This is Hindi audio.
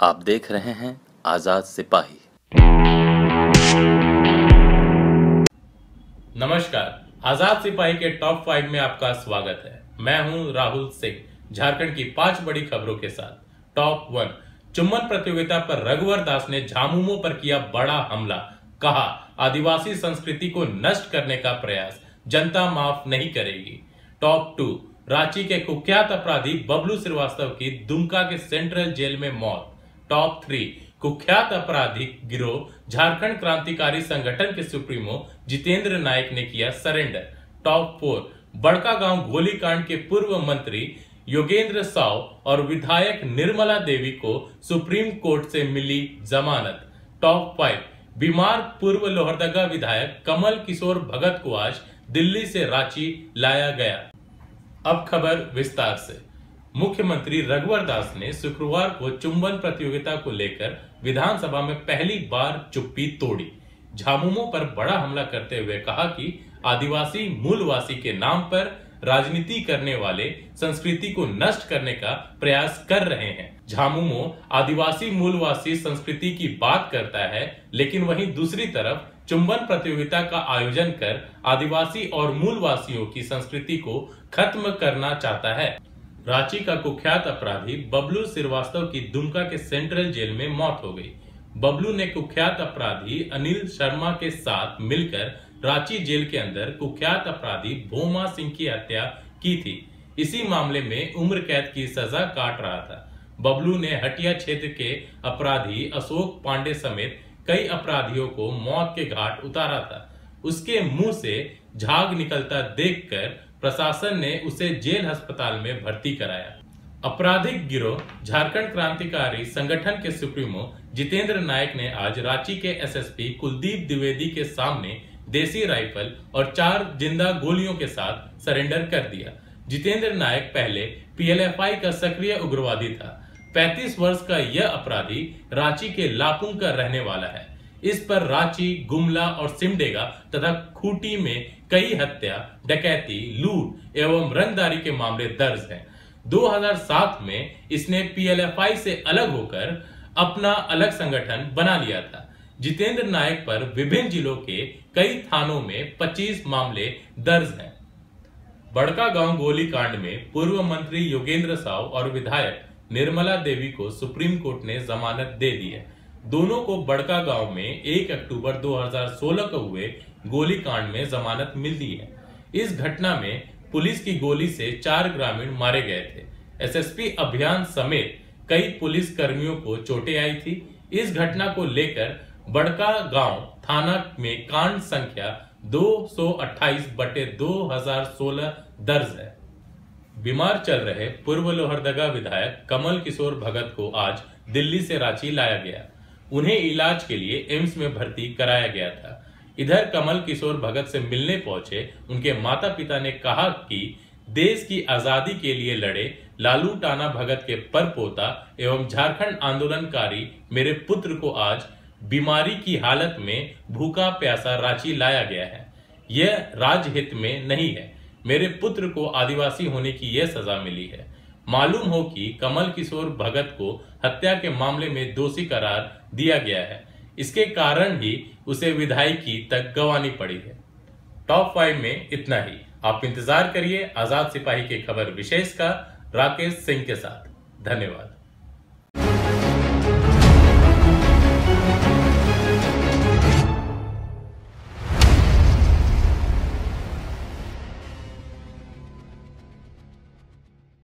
आप देख रहे हैं आज़ाद सिपाही। नमस्कार, आज़ाद सिपाही के टॉप फाइव में आपका स्वागत है। मैं हूँ राहुल सिंह, झारखंड की पाँच बड़ी खबरों के साथ। टॉप वन, चुम्बन प्रतियोगिता पर रघुवर दास ने झामुमो पर किया बड़ा हमला। कहा, आदिवासी संस्कृति को नष्ट करने का प्रयास, जनता माफ़ नहीं करेगी। टॉप टू, रांची के कुख्यात अपराधी बबलू श्रीवास्तव की दुमका के सेंट्रल जेल में मौत। टॉप थ्री कुख्यात अपराधी गिरोह झारखंड क्रांतिकारी संगठन के सुप्रीमो जितेंद्र नायक ने किया सरेंडर। टॉप फोर बड़का गाँव गोलीकांड के पूर्व मंत्री योगेंद्र साव और विधायक निर्मला देवी को सुप्रीम कोर्ट से मिली जमानत। टॉप फाइव बीमार पूर्व लोहरदगा विधायक कमल किशोर भगत को आज दिल्ली से रांची लाया गया। अब खबर विस्तार से। मुख्यमंत्री रघुवर दास ने शुक्रवार को चुंबन प्रतियोगिता को लेकर विधानसभा में पहली बार चुप्पी तोड़ी। झामुमो पर बड़ा हमला करते हुए कहा कि आदिवासी मूलवासी के नाम पर राजनीति करने वाले संस्कृति को नष्ट करने का प्रयास कर रहे हैं। झामुमो आदिवासी मूलवासी संस्कृति की बात करता है, लेकिन वहीं दूसरी तरफ़ चुंबन प्रतियोगिता का आयोजन कर आदिवासी और मूलवासियों की संस्कृति को खत्म करना चाहता है। रांची का कुख्यात अपराधी बबलू श्रीवास्तव की दुमका के सेंट्रल जेल में मौत हो गई। बबलू ने कुख्यात अपराधी अनिल शर्मा के साथ मिलकर रांची जेल के अंदर कुख्यात अपराधी भोमा सिंह की हत्या की थी। इसी मामले में उम्र कैद की सजा काट रहा था। बबलू ने हटिया क्षेत्र के अपराधी अशोक पांडे समेत कई अपराधियों को मौत के घाट उतारा था। उसके मुँह से झाग निकलता देखकर प्रशासन ने उसे जेल अस्पताल में भर्ती कराया। आपराधिक गिरोह, झारखंड क्रांतिकारी संगठन के सुप्रीमो जितेंद्र नायक ने आज रांची के एसएसपी कुलदीप द्विवेदी के सामने देसी राइफल और चार ज़िंदा गोलियों के साथ सरेंडर कर दिया। जितेंद्र नायक पहले पीएलएफआई का सक्रिय उग्रवादी था। 35 वर्ष का यह अपराधी रांची के लापुंग का रहने वाला है। इस पर रांची, गुमला और सिमडेगा तथा खूटी में कई हत्या, डकैती, लूट एवं रंगदारी के मामले दर्ज हैं। 2007 में इसने पीएलएफआई से अलग होकर अपना अलग संगठन बना लिया था। जितेंद्र नायक पर विभिन्न जिलों के कई थानों में 25 मामले दर्ज हैं। बड़का गाँव गोली कांड में पूर्व मंत्री योगेंद्र साव और विधायक निर्मला देवी को सुप्रीम कोर्ट ने जमानत दे दी है। दोनों को बड़का गाँव में 1 अक्टूबर 2016 को हुए गोली कांड में जमानत मिली है। इस घटना में पुलिस की गोली से चार ग्रामीण मारे गए थे। एसएसपी अभियान समेत कई पुलिस कर्मियों को चोटें आई थी। इस घटना को लेकर बड़का गाँव थाना में कांड संख्या 228 बटे 2016 दर्ज है। बीमार चल रहे पूर्व लोहरदगा विधायक कमल किशोर भगत को आज दिल्ली से रांची लाया गया। उन्हें इलाज के लिए एम्स में भर्ती कराया गया था। इधर कमल किशोर भगत से मिलने पहुँचे, उनके माता पिता ने कहा कि देश की आज़ादी के लिए लड़े लालू टाना भगत के पर पोता एवं झारखंड आंदोलनकारी मेरे पुत्र को आज बीमारी की हालत में भूखा प्यासा रांची लाया गया है। यह राजहित में नहीं है। मेरे पुत्र को आदिवासी होने की यह सजा मिली है। मालूम हो कि कमल किशोर भगत को हत्या के मामले में दोषी करार दिया गया है। इसके कारण ही उसे विधायकी तक गंवानी पड़ी है। टॉप फाइव में इतना ही। आप इंतज़ार करिए आज़ाद सिपाही के खबर विशेष का राकेश सिंह के साथ। धन्यवाद।